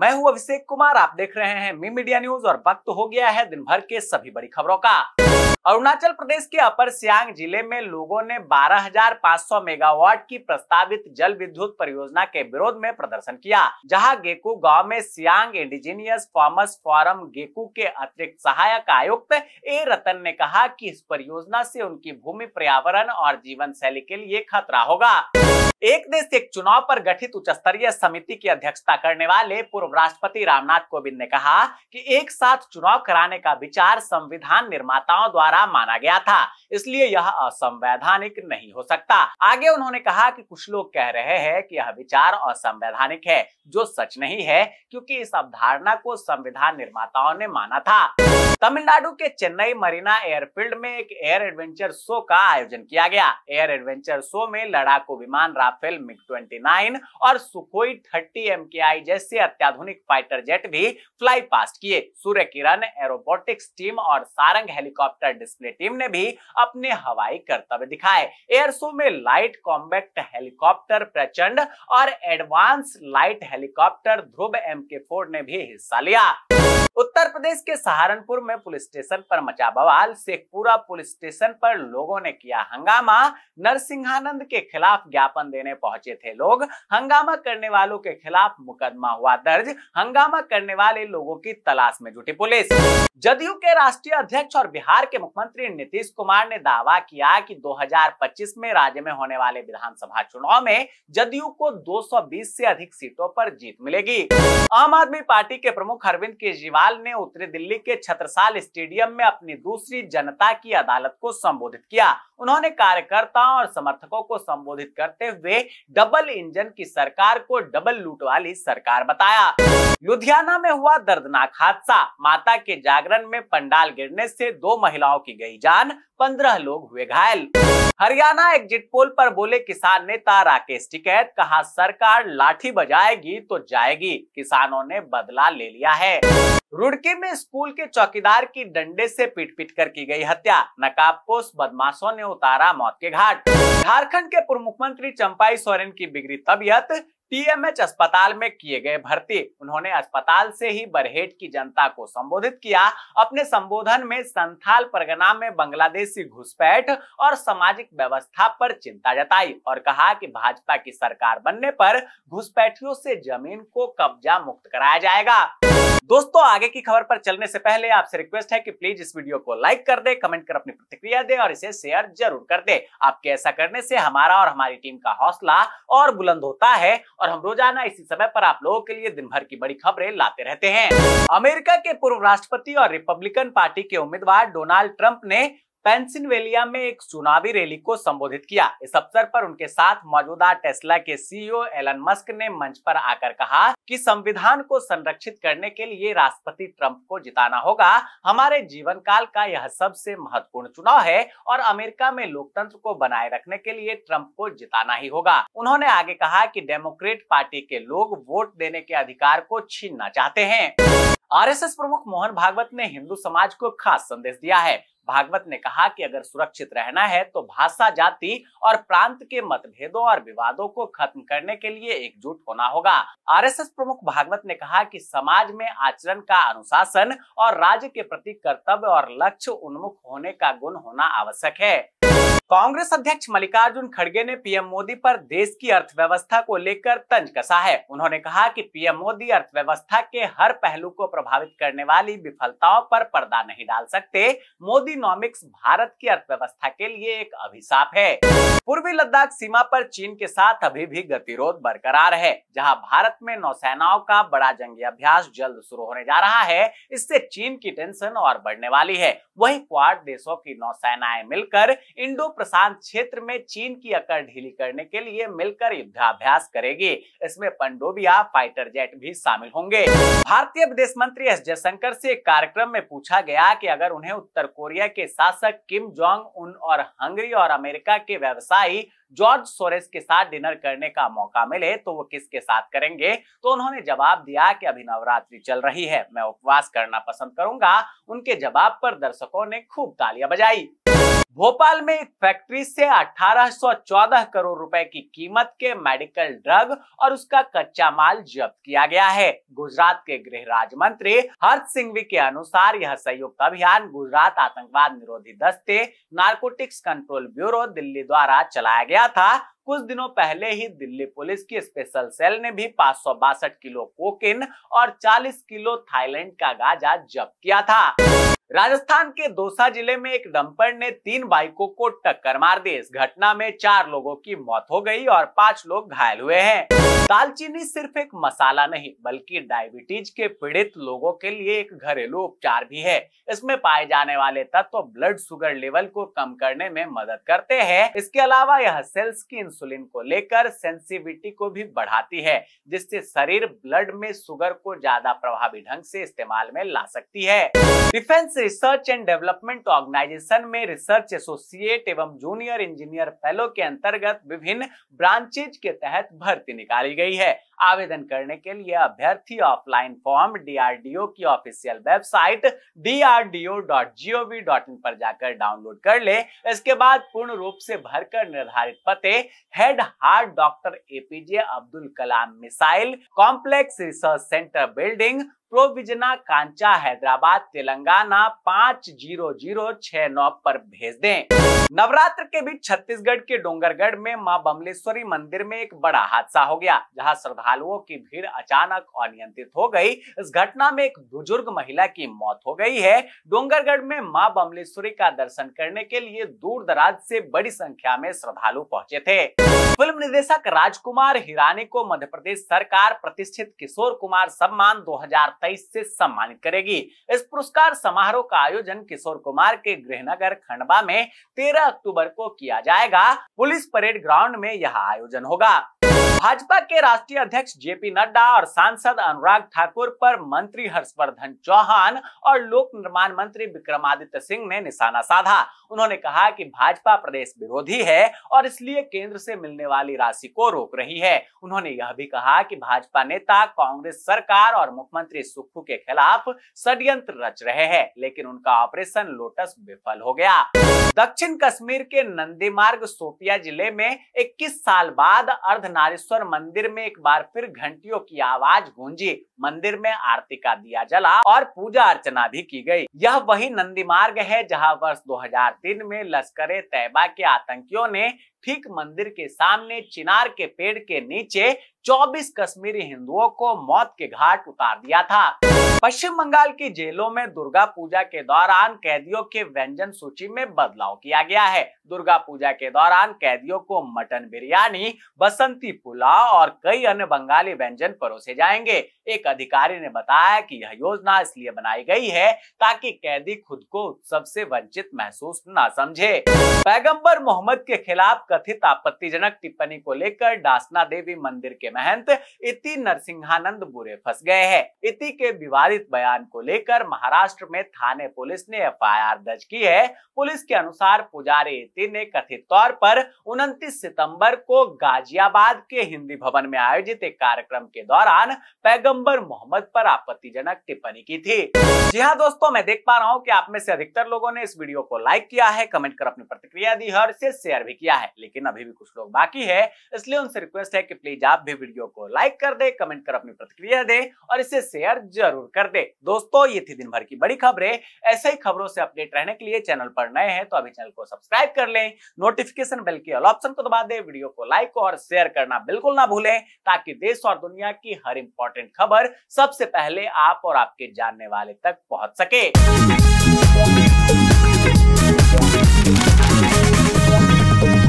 मैं हूँ अभिषेक कुमार आप देख रहे हैं मी मीडिया न्यूज़ और वक्त हो गया है दिन भर के सभी बड़ी खबरों का। अरुणाचल प्रदेश के अपर सियांग ज़िले में लोगों ने 12,500 मेगावाट की प्रस्तावित जल विद्युत परियोजना के विरोध में प्रदर्शन किया जहाँ गेकू गाँव में Siang indigenous farmers forum Geku के अतिरिक्त सहायक आयुक्त ए रतन ने कहा कि इस परियोजना से उनकी भूमि पर्यावरण और जीवन शैली के लिए खतरा होगा। एक देश एक चुनाव पर गठित उच्च स्तरीय समिति की अध्यक्षता करने वाले पूर्व राष्ट्रपति रामनाथ कोविंद ने कहा कि एक साथ चुनाव कराने का विचार संविधान निर्माताओं द्वारा माना गया था, इसलिए यह असंवैधानिक नहीं हो सकता। आगे उन्होंने कहा कि कुछ लोग कह रहे हैं कि यह विचार असंवैधानिक है, जो सच नहीं है, क्योंकि इस अवधारणा को संविधान निर्माताओं ने माना था। तमिलनाडु के चेन्नई मरीना एयरफील्ड में एक एयर एडवेंचर शो का आयोजन किया गया। एयर एडवेंचर शो में लड़ाकू विमान राफेल मिग 29 और सुखोई 30 एमकेआई जैसे अत्याधुनिक फाइटर जेट भी फ्लाई पास्ट किए। सूर्य किरण एरोबोटिक्स टीम और सारंग हेलीकॉप्टर डिस्प्ले टीम ने भी अपने हवाई कर्तव्य दिखाए। एयर शो में लाइट कॉम्बैक्ट हेलीकॉप्टर प्रचंड और advance light helicopter Dhruv M ने भी हिस्सा लिया। उत्तर प्रदेश के सहारनपुर में पुलिस स्टेशन पर मचा बवाल। शेखपुरा पुलिस स्टेशन पर लोगों ने किया हंगामा। नरसिंहानंद के खिलाफ ज्ञापन देने पहुँचे थे लोग। हंगामा करने वालों के खिलाफ मुकदमा हुआ दर्ज। हंगामा करने वाले लोगों की तलाश में जुटी पुलिस। जदयू के राष्ट्रीय अध्यक्ष और बिहार के मुख्यमंत्री नीतीश कुमार ने दावा किया कि 2025 में राज्य में होने वाले विधानसभा चुनाव में जदयू को 220 से अधिक सीटों पर जीत मिलेगी। आम आदमी पार्टी के प्रमुख अरविंद केजरीवाल ने उत्तरी दिल्ली के छत्रसाल स्टेडियम में अपनी दूसरी जनता की अदालत को संबोधित किया। उन्होंने कार्यकर्ताओं और समर्थकों को संबोधित करते हुए डबल इंजन की सरकार को डबल लूट वाली सरकार बताया। लुधियाना में हुआ दर्दनाक हादसा। माता के जागरण में पंडाल गिरने से दो महिलाओं की गई जान, पंद्रह लोग हुए घायल। हरियाणा एग्जिट पोल पर बोले किसान नेता राकेश टिकैत, कहा, सरकार लाठी बजाएगी तो जाएगी, किसानों ने बदला ले लिया है। रुड़की में स्कूल के चौकीदार की डंडे से पीट पीट कर की गई हत्या। नकाबपोश बदमाशों ने उतारा मौत के घाट। झारखंड के पूर्व मुख्यमंत्री चंपाई सोरेन की बिगड़ी तबियत टीएमएच अस्पताल में किए गए भर्ती। उन्होंने अस्पताल से ही बरहेट की जनता को संबोधित किया। अपने संबोधन में संथाल परगना में बांग्लादेशी घुसपैठ और सामाजिक व्यवस्था पर चिंता जताई और कहा कि भाजपा की सरकार बनने पर घुसपैठियों से ज़मीन को कब्जा मुक्त कराया जाएगा। दोस्तों, आगे की खबर पर चलने से पहले आपसे रिक्वेस्ट है कि प्लीज़ इस वीडियो को लाइक कर दे, कमेंट कर अपनी प्रतिक्रिया दे और इसे शेयर ज़रूर कर दे। आपके ऐसा करने से हमारा और हमारी टीम का हौसला और बुलंद होता है और हम रोज़ाना इसी समय पर आप लोगों के लिए दिन भर की बड़ी खबरें लाते रहते हैं। अमेरिका के पूर्व राष्ट्रपति और रिपब्लिकन पार्टी के उम्मीदवार डोनाल्ड ट्रंप ने पेंसिल्वेलिया में एक चुनावी रैली को संबोधित किया। इस अवसर पर उनके साथ मौजूदा टेस्ला के सीईओ एलन मस्क ने मंच पर आकर कहा कि संविधान को संरक्षित करने के लिए राष्ट्रपति ट्रंप को जिताना होगा। हमारे जीवन काल का यह सबसे महत्वपूर्ण चुनाव है और अमेरिका में लोकतंत्र को बनाए रखने के लिए ट्रंप को जिताना ही होगा। उन्होंने आगे कहा की डेमोक्रेट पार्टी के लोग वोट देने के अधिकार को छीनना चाहते हैं। आरएसएस प्रमुख मोहन भागवत ने हिंदू समाज को खास संदेश दिया है। भागवत ने कहा कि अगर सुरक्षित रहना है तो भाषा, जाति और प्रांत के मतभेदों और विवादों को खत्म करने के लिए एकजुट होना होगा। आरएसएस प्रमुख भागवत ने कहा कि समाज में आचरण का अनुशासन और राज्य के प्रति कर्तव्य और लक्ष्य उन्मुख होने का गुण होना आवश्यक है। कांग्रेस अध्यक्ष मल्लिकार्जुन खड़गे ने पीएम मोदी पर देश की अर्थव्यवस्था को लेकर तंज कसा है। उन्होंने कहा कि पीएम मोदी अर्थव्यवस्था के हर पहलू को प्रभावित करने वाली विफलताओं पर पर्दा नहीं डाल सकते। मोदी नॉमिक्स भारत की अर्थव्यवस्था के लिए एक अभिशाप है। पूर्वी लद्दाख सीमा पर चीन के साथ अभी भी गतिरोध बरकरार है, जहाँ भारत में नौसेनाओं का बड़ा जंगी अभ्यास जल्द शुरू होने जा रहा है। इससे चीन की टेंशन और बढ़ने वाली है। वही क्वाड देशों की नौसेनाएँ मिलकर इंडो प्रशांत क्षेत्र में चीन की अकड़ ढीली करने के लिए मिलकर युद्धाभ्यास करेगी। इसमें पंडोबिया, फाइटर जेट भी शामिल होंगे। भारतीय विदेश मंत्री एस जयशंकर से एक कार्यक्रम में पूछा गया कि अगर उन्हें उत्तर कोरिया के शासक किम जोंग उन और हंगरी और अमेरिका के व्यवसायी जॉर्ज सोरेस के साथ डिनर करने का मौका मिले तो वो किसके साथ करेंगे? तो उन्होंने जवाब दिया कि अभी नवरात्रि चल रही है, मैं उपवास करना पसंद करूँगा। उनके जवाब पर दर्शकों ने खूब तालियाँ बजाई। भोपाल में एक फैक्ट्री से 1814 करोड़ रुपए की कीमत के मेडिकल ड्रग और उसका कच्चा माल जब्त किया गया है। गुजरात के गृह राज्य मंत्री हर्ष सिंघवी के अनुसार यह संयुक्त अभियान गुजरात आतंकवाद निरोधी दस्ते, नार्कोटिक्स कंट्रोल ब्यूरो दिल्ली द्वारा चलाया गया था। कुछ दिनों पहले ही दिल्ली पुलिस की स्पेशल सेल ने भी पाँच सौ बासठ किलो कोकिन और 40 किलो थाईलैंड का गांजा जब्त किया था। राजस्थान के दौसा ज़िले में एक डंपर ने तीन बाइकों को टक्कर मार दी। इस घटना में चार लोगों की मौत हो गई और पाँच लोग घायल हुए हैं। दालचीनी सिर्फ़ एक मसाला नहीं, बल्कि डायबिटीज़ के पीड़ित लोगों के लिए एक घरेलू उपचार भी है। इसमें पाए जाने वाले तत्व तो ब्लड शुगर लेवल को कम करने में मदद करते हैं। इसके अलावा यह सेल्स की इंसुलिन को लेकर सेंसिटिविटी को भी बढ़ाती है, जिससे शरीर ब्लड में शुगर को ज़्यादा प्रभावी ढंग से इस्तेमाल में ला सकती है। Defence research and development organisation में रिसर्च एसोसिएट एवं जूनियर इंजीनियर फेलो के अंतर्गत विभिन्न ब्रांचेज के तहत भर्ती निकाली गई है। आवेदन करने के लिए अभ्यर्थी ऑफलाइन फॉर्म डीआरडीओ की ऑफिशियल वेबसाइट drdo.gov.in पर जाकर डाउनलोड कर ले। इसके बाद पूर्ण रूप से भरकर निर्धारित पते head heart doctor APJ Abdul Kalam missile complex research centre building प्रोविजना कांचा, हैदराबाद, तेलंगाना पाँच ज़ीरो ज़ीरो छह नौ पर भेज दें। नवरात्र के बीच छत्तीसगढ़ के डोंगरगढ़ में माँ बमलेश्वरी मंदिर में एक बड़ा हादसा हो गया, जहाँ श्रद्धालुओं की भीड़ अचानक अनियंत्रित हो गई। इस घटना में एक बुज़ुर्ग महिला की मौत हो गई है। डोंगरगढ़ में माँ बमलेश्वरी का दर्शन करने के लिए दूर दराज से बड़ी संख्या में श्रद्धालु पहुँचे थे। फ़िल्म निदेशक राजकुमार हिरानी को मध्य प्रदेश सरकार प्रतिष्ठित किशोर कुमार सम्मान 2023 से सम्मानित करेगी। इस पुरस्कार समारोह का आयोजन किशोर कुमार के गृहनगर खंडवा में तेरह अक्टूबर को किया जाएगा। पुलिस परेड ग्राउंड में यह आयोजन होगा। भाजपा के राष्ट्रीय अध्यक्ष जेपी नड्डा और सांसद अनुराग ठाकुर पर मंत्री हर्षवर्धन चौहान और लोक निर्माण मंत्री विक्रमादित्य सिंह ने निशाना साधा। उन्होंने कहा कि भाजपा प्रदेश विरोधी है और इसलिए केंद्र से मिलने वाली राशि को रोक रही है। उन्होंने यह भी कहा कि भाजपा नेता, कांग्रेस सरकार और मुख्यमंत्री सुक्खू के खिलाफ षड्यंत्र रच रहे हैं, लेकिन उनका ऑपरेशन लोटस विफल हो गया। दक्षिण कश्मीर के नंदीमार्ग, सोपिया ज़िले में 21 साल बाद अर्धनारीश्वर मंदिर में एक बार फिर घंटियों की आवाज़ गूंजी। मंदिर में आरती का दिया जला और पूजा अर्चना भी की गई। यह वही नंदी मार्ग है जहाँ वर्ष 2003 में लश्कर तैयबा के आतंकियों ने ठीक मंदिर के सामने चिनार के पेड़ के नीचे 24 कश्मीरी हिंदुओं को मौत के घाट उतार दिया था। पश्चिम बंगाल की जेलों में दुर्गा पूजा के दौरान कैदियों के व्यंजन सूची में बदलाव किया गया है। दुर्गा पूजा के दौरान कैदियों को मटन बिरयानी, बसंती पुलाव और कई अन्य बंगाली व्यंजन परोसे जाएँगे। एक अधिकारी ने बताया कि यह योजना इसलिए बनाई गई है ताकि कैदी खुद को उत्सव से वंचित महसूस न समझे। पैगंबर मोहम्मद के खिलाफ कथित आपत्तिजनक टिप्पणी को लेकर डासना देवी मंदिर के महंत इति नरसिंहानंद बुरे फंस गए हैं। इति के विवादित बयान को लेकर महाराष्ट्र में थाने पुलिस ने एफआईआर दर्ज की है। पुलिस के अनुसार पुजारी इति ने कथित तौर पर उनतीस सितंबर को गाजियाबाद के हिंदी भवन में आयोजित एक कार्यक्रम के दौरान पैगंबर मोहम्मद पर आपत्तिजनक टिप्पणी की थी। जी हाँ दोस्तों, मैं देख पा रहा हूँ कि आप में से अधिकतर लोगों ने इस वीडियो को लाइक किया है, कमेंट कर अपनी प्रतिक्रिया दी है और इसे शेयर भी किया है, लेकिन अभी भी कुछ लोग बाकी है, इसलिए उनसे रिक्वेस्ट है कि प्लीज़ आप भी वीडियो को लाइक कर दे, कमेंट कर अपनी प्रतिक्रिया दे और इसे शेयर ज़रूर कर दे। दोस्तों, ये थी दिन भर की बड़ी खबरें। ऐसे ही खबरों से अपडेट रहने के लिए चैनल पर नए हैं तो अभी चैनल को सब्सक्राइब कर लें, नोटिफिकेशन बेल के ऑल ऑप्शन को दबा दे, वीडियो को लाइक और शेयर करना बिल्कुल ना भूलें, ताकि देश और दुनिया की हर इंपॉर्टेंट खबर सबसे पहले आप और आपके जानने वाले तक पहुँच सके।